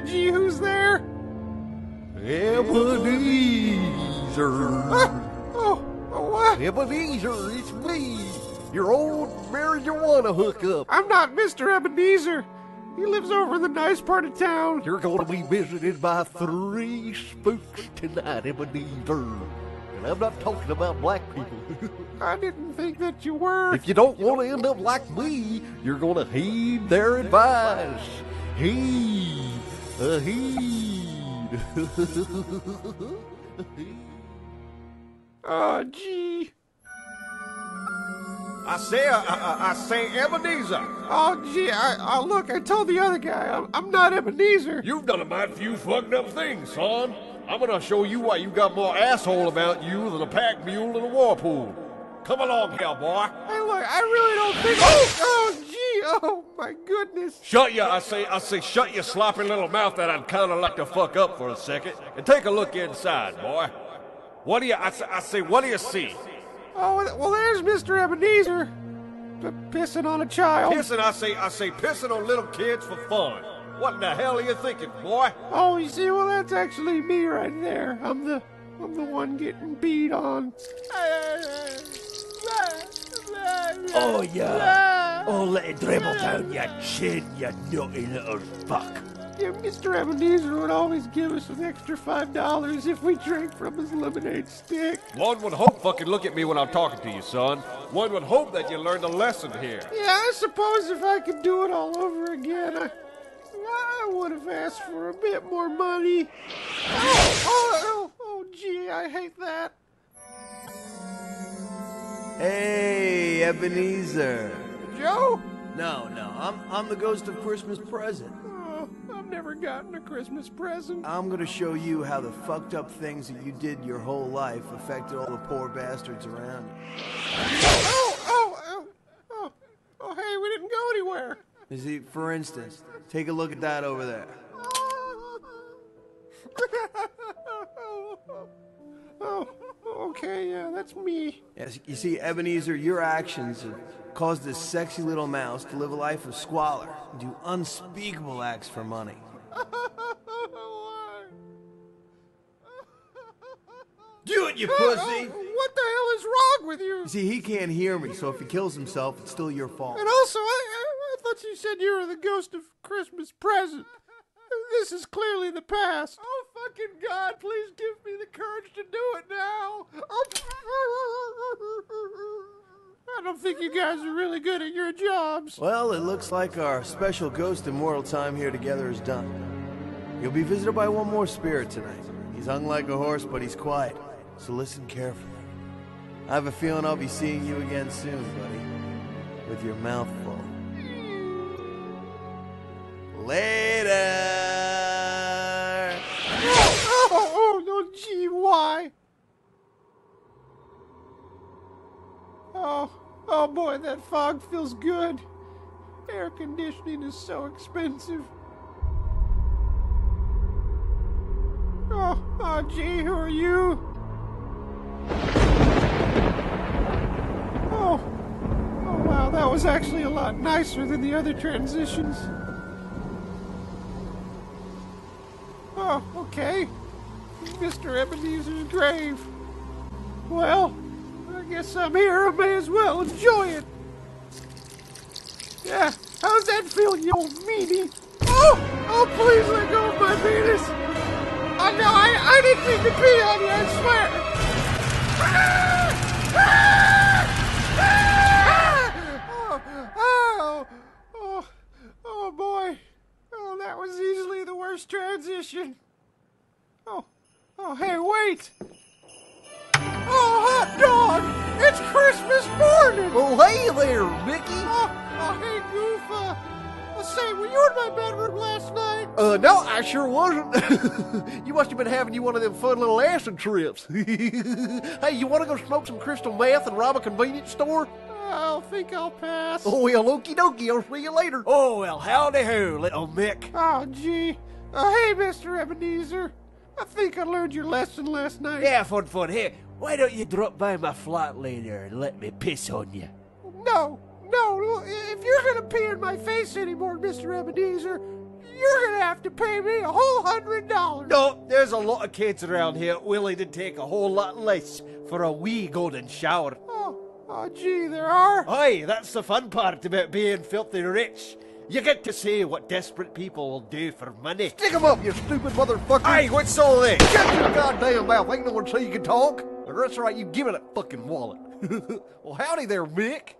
gee, who's there? Ebenezer. Ah, oh, oh, what? Ebenezer, it's me, your old marijuana hookup. I'm not Mr. Ebenezer. He lives over in the nice part of town. You're going to be visited by three spooks tonight, Ebenezer. And I'm not talking about black people. I didn't think that you were. if you don't want to end up like me, you're going to heed their advice. Heed. Uh, heed. Oh, gee. I say, I, I, I say, Ebenezer. Oh, gee. I, oh, look, I told the other guy I'm, I'm not Ebenezer. You've done a mighty few fucked up things, son. I'm gonna show you why you got more asshole about you than a pack mule in a war pool. Come along here, boy. Hey, look, I really don't think. Oh, oh. Oh, my goodness. Shut your, I say, I say, shut your sloppy little mouth that I'd kinda like to fuck up for a second. And take a look inside, boy. What do you, I say, I say what do you see? Oh, well, there's Mr. Ebenezer. P- pissing on a child. Pissing, I say, I say, pissing on little kids for fun. What in the hell are you thinking, boy? Oh, you see, well, that's actually me right there. I'm the, I'm the one getting beat on. Oh, yeah. Oh, let it dribble down your chin, you naughty little fuck. Yeah, Mr. Ebenezer would always give us an extra five dollars if we drank from his lemonade stick. One would hope fucking look at me when I'm talking to you, son. One would hope that you learned a lesson here. Yeah, I suppose if I could do it all over again, I, I would have asked for a bit more money. Oh, oh, oh, oh, gee, I hate that. Hey, Ebenezer. Joe? No, no, I'm, I'm the ghost of Christmas present. Oh, I've never gotten a Christmas present. I'm gonna show you how the fucked up things that you did your whole life affected all the poor bastards around you. Oh, oh, oh, oh, oh, hey, we didn't go anywhere. You see, for instance, take a look at that over there. oh, oh, oh, oh okay, yeah, that's me. Yes, you see, Ebenezer, your actions have caused this sexy little mouse to live a life of squalor and do unspeakable acts for money. Do it, you pussy! What the hell is wrong with you? You see, he can't hear me, so if he kills himself, it's still your fault. And also, I, I, I thought you said you were the ghost of Christmas present. This is clearly the past. Oh, fucking God, please give me the courage to do it now. Oh. I don't think you guys are really good at your jobs. Well, it looks like our special ghost immortal time here together is done. You'll be visited by one more spirit tonight. He's hung like a horse, but he's quiet, so listen carefully. I have a feeling I'll be seeing you again soon, buddy. With your mouth full. Later! Oh boy, that fog feels good. Air conditioning is so expensive. Oh, oh, gee, who are you? Oh, oh, wow, that was actually a lot nicer than the other transitions. Oh, okay. Mr. Ebenezer's grave. Well, I guess I'm here. I may as well enjoy it. Yeah, how's that feel, you old meanie? Oh, oh, please let go of my penis. Oh, no, I, I didn't mean to pee on you, I swear. Ah! Ah! Ah! Oh, oh, oh, oh, boy. Oh, that was easily the worst transition. Oh, oh, hey, wait. Morning! Oh, hey there, Mickey. Oh, oh hey, Goof. Uh, say, were you in my bedroom last night? Uh, no, I sure wasn't. you must have been having you one of them fun little acid trips. hey, you want to go smoke some crystal meth and rob a convenience store? I'll think I'll pass. Oh, well, okie dokie. I'll see you later. Oh, well, howdy ho, little Mick. Oh, gee. Uh, hey, Mr. Ebenezer. I think I learned your lesson last night. Yeah, fun, fun. Here, why don't you drop by my flat later and let me piss on you? No, no. If you're gonna pee in my face anymore, Mr. Ebenezer, you're gonna have to pay me a whole hundred dollars. No, there's a lot of kids around here willing to take a whole lot less for a wee golden shower. Oh, oh, gee, there are. Aye, that's the fun part about being filthy rich. You get to see what desperate people will do for money. Stick 'em up, you stupid motherfucker! Aye, what's all this? Shut your goddamn mouth! Ain't no one say you can talk. That's right, you give me that fucking wallet. well, howdy there, Mick.